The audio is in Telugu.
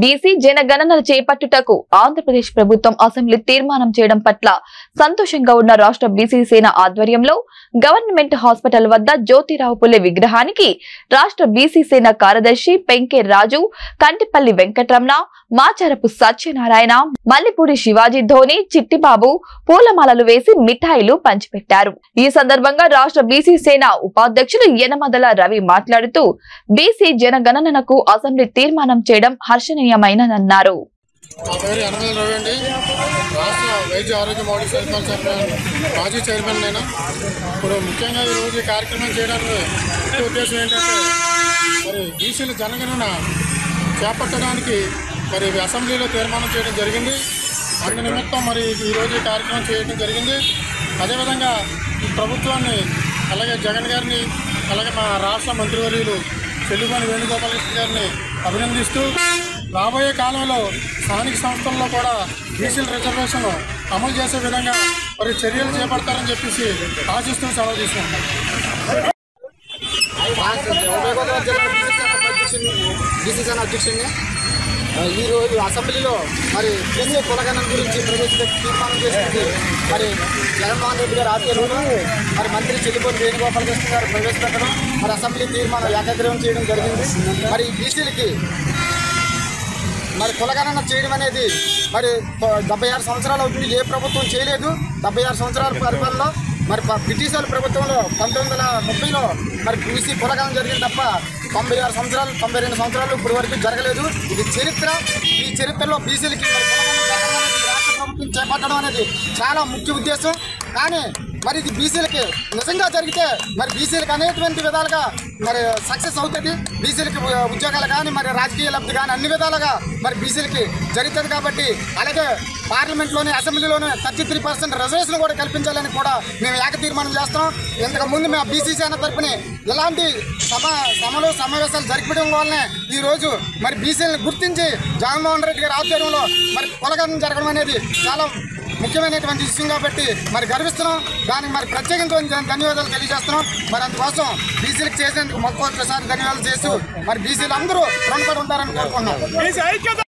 బీసీ జనగణనలు చేపట్టుటకు ఆంధ్రప్రదేశ్ ప్రభుత్వం అసెంబ్లీ తీర్మానం చేయడం పట్ల సంతోషంగా ఉన్న రాష్ట్ర బీసీ సేన ఆధ్వర్యంలో గవర్నమెంట్ హాస్పిటల్ వద్ద జ్యోతిరావు పుల్లె విగ్రహానికి రాష్ట్ర బీసీ సేన కార్యదర్శి పెంకే రాజు కంటిపల్లి వెంకటరమణ మాచారపు సత్యనారాయణ మల్లిపూడి శివాజీ ధోని చిట్టిబాబు పూలమాలలు వేసి మిఠాయిలు పంచిపెట్టారు. ఈ సందర్భంగా రాష్ట్ర బీసీ సేన ఉపాధ్యక్షులు యనమదల రవి మాట్లాడుతూ బీసీ జనగణనకు అసెంబ్లీ తీర్మానం చేయడం హర్షణీయమైనదన్నారు నా పేరు యనమల రవి అండి. రాష్ట్ర వైద్య ఆరోగ్య మౌలిక సదుపాయాల చైర్మన్ మాజీ చైర్మన్ నేను ఇప్పుడు ముఖ్యంగా ఈరోజు ఈ కార్యక్రమం చేయడానికి ముఖ్య ఉద్దేశం ఏంటంటే మరి బీసీల జనగణన చేపట్టడానికి మరి అసెంబ్లీలో తీర్మానం చేయడం జరిగింది. అందు నిమిత్తం మరి ఈరోజు ఈ కార్యక్రమం చేయడం జరిగింది. అదేవిధంగా ఈ ప్రభుత్వాన్ని అలాగే జగన్ గారిని అలాగే మా రాష్ట్ర మంత్రివర్యులు చెల్లుమని వేణుగోపాలకృష్ణ గారిని అభినందిస్తూ రాబోయే కాలంలో స్థానిక సంస్థల్లో కూడా బీసీల రిజర్వేషన్ అమలు చేసే విధంగా మరి చర్యలు చేపడతారని చెప్పేసి ఆశిస్తూ సెలవు తీసుకుంటాం డిసిజన్ అధ్యక్షుడిని ఈరోజు అసెంబ్లీలో మరి బీసీ కులగణన గురించి ప్రవేశపెట్టి తీర్మానం చేసింది. మరి జగన్మోహన్ రెడ్డి గారు ఆధ్వర్యంలో మరి మంత్రి చెల్లిపోయి వేణుగోపాల కృష్ణ గారు ప్రవేశపెట్టడం మరి అసెంబ్లీ తీర్మానం ఏకగ్రహం చేయడం జరిగింది. మరి బీసీలకి మరి కులగణన చేయడం అనేది మరి డెబ్బై ఆరు సంవత్సరాలు అవుతుంది ఏ ప్రభుత్వం చేయలేదు. డెబ్బై ఆరు సంవత్సరాల పరిపాలనలో మరి బ్రిటిష్ వాళ్ళ ప్రభుత్వంలో పంతొమ్మిది వందల ముప్పైలో మరి బీసీ కులగణం జరిగింది తప్ప తొంభై ఆరు సంవత్సరాలు తొంభై రెండు సంవత్సరాలు ఇప్పటి వరకు జరగలేదు. ఇది చరిత్ర. ఈ చరిత్రలో బీసీలకి మరి కులగణన జరగడం అనేది రాష్ట్ర ప్రభుత్వం చేపట్టడం అనేది చాలా ముఖ్య ఉద్దేశం. కానీ మరి ఇది బీసీలకి నిజంగా జరిగితే మరి బీసీలకు అనేటువంటి విధాలుగా మరి సక్సెస్ అవుతుంది. బీసీలకి ఉద్యోగాలు కానీ మరి రాజకీయ లబ్ధి కానీ అన్ని విధాలుగా మరి బీసీలకి జరుగుతుంది కాబట్టి అలాగే పార్లమెంట్లోని అసెంబ్లీలోనే థర్టీ త్రీ పర్సెంట్ రిజర్వేషన్ కూడా కల్పించాలని కూడా మేము ఏక తీర్మానం చేస్తాం ఇంతకు ముందు మేము బీసీ సేన తరపున ఇలాంటి సమ సమలు సమావేశాలు జరిపడం వల్లనే ఈ రోజు మరి బీసీలను గుర్తించి జగన్మోహన్ రెడ్డి గారి ఆధ్వర్యంలో మరి కొలగడం జరగడం అనేది చాలా ముఖ్యమైనటువంటి విషయం కాబట్టి మరి గర్విస్తున్నాం. దానికి మరి ప్రత్యేకంగా ధన్యవాదాలు తెలియజేస్తున్నాం. మరి అందుకోసం బీసీలకు చేసేందుకు మొక్కసారి ధన్యవాదాలు చేస్తూ మరి బీసీలు అందరూ రుణపడి ఉంటారని కోరుకున్నాం